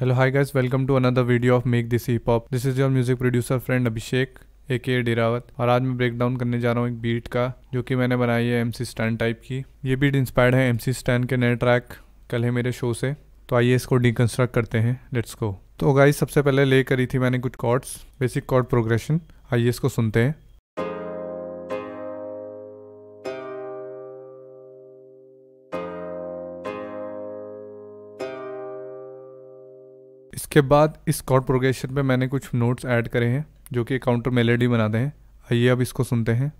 Hello, hi guys, welcome to another video of Make This Hip Hop. This is your music producer friend Abhishek A K Deravath और आज मैं break down करने जा रहा हूँ एक बीट का जो कि मैंने बनाई है एम सी टाइप की। ये बीट इंस्पायर्ड है एम सी के नए ट्रैक कल है मेरे शो से। तो आइए इसको डिकन्स्ट्रक्ट करते हैं। लेट्स गो तो गाइस सबसे पहले ले करी थी मैंने कुछ कॉर्ड्स बेसिक कॉर्ड प्रोग्रेशन आइए इसको सुनते हैं। इसके बाद इस कॉर्ड प्रोग्रेशन पे मैंने कुछ नोट्स ऐड करे हैं, जो कि काउंटर मेलेडी बनाते हैं। आइए अब इसको सुनते हैं।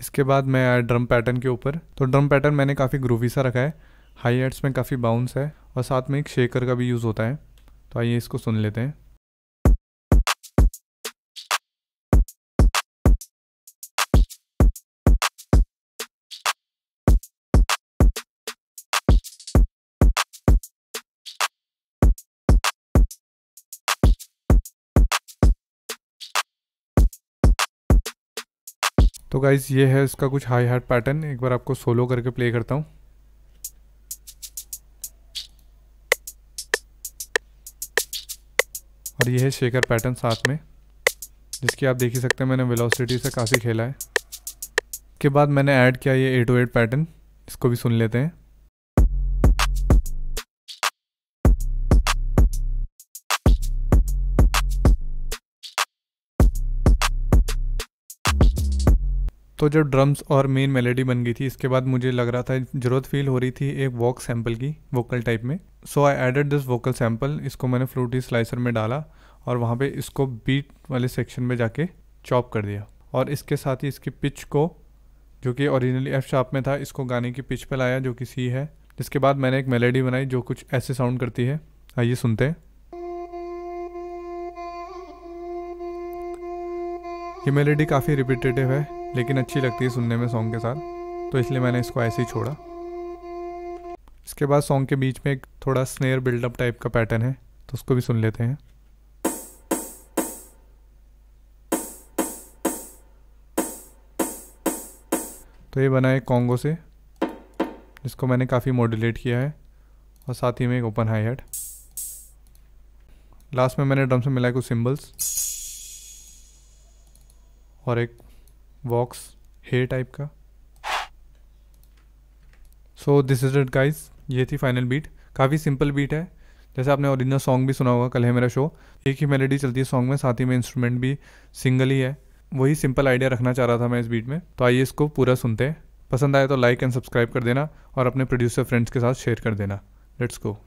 इसके बाद मैं आया ड्रम पैटर्न के ऊपर। तो ड्रम पैटर्न मैंने काफ़ी ग्रूवी सा रखा है। हाई हेड्स में काफ़ी बाउंस है और साथ में एक शेकर का भी यूज़ होता है। तो आइए इसको सुन लेते हैं। तो गाइज़ ये है इसका कुछ हाई हार्ट पैटर्न एक बार आपको सोलो करके प्ले करता हूँ। और ये है शेकर पैटर्न साथ में, जिसकी आप देख ही सकते हैं, मैंने वेलोसिटी से काफ़ी खेला है। के बाद मैंने ऐड किया ये एट टू एट पैटर्न इसको भी सुन लेते हैं। तो जब ड्रम्स और मेन मेलेडी बन गई थी, इसके बाद मुझे लग रहा था, ज़रूरत फील हो रही थी एक वॉक सैंपल की वोकल टाइप में। So I added this vocal sample इसको मैंने फ्रूटी स्लाइसर में डाला और वहाँ पे इसको बीट वाले सेक्शन में जाके चॉप कर दिया। और इसके साथ ही इसकी पिच को, जो कि ओरिजिनली एफ़ शार्प में था, इसको गाने की पिच पर लाया, जो कि सी है। जिसके बाद मैंने एक मेलेडी बनाई, जो कुछ ऐसे साउंड करती है। आइए सुनते हैं। ये मेलेडी काफ़ी रिपीटेटिव है। लेकिन अच्छी लगती है सुनने में सॉन्ग के साथ तो इसलिए मैंने इसको ऐसे ही छोड़ा। इसके बाद सॉन्ग के बीच में एक थोड़ा स्नेयर बिल्डअप टाइप का पैटर्न है तो उसको भी सुन लेते हैं। तो ये बना है कॉन्गो से, जिसको मैंने काफ़ी मॉड्यूलेट किया है, और साथ ही में एक ओपन हाई हेड लास्ट में मैंने ड्रम से मिलाया कुछ सिम्बल्स और एक वॉक्स हेयर टाइप का। So this is it guys ये थी फाइनल बीट काफ़ी सिंपल बीट है। जैसे आपने ओरिजिनल सॉन्ग भी सुना होगा, कल है मेरा शो एक ही मेलेडी चलती है सॉन्ग में, साथ ही में इंस्ट्रूमेंट भी सिंगल ही है। वही सिंपल आइडिया रखना चाह रहा था मैं इस बीट में। तो आइए इसको पूरा सुनते हैं। पसंद आए तो लाइक एंड सब्सक्राइब कर देना और अपने प्रोड्यूसर फ्रेंड्स के साथ शेयर कर देना। Let's go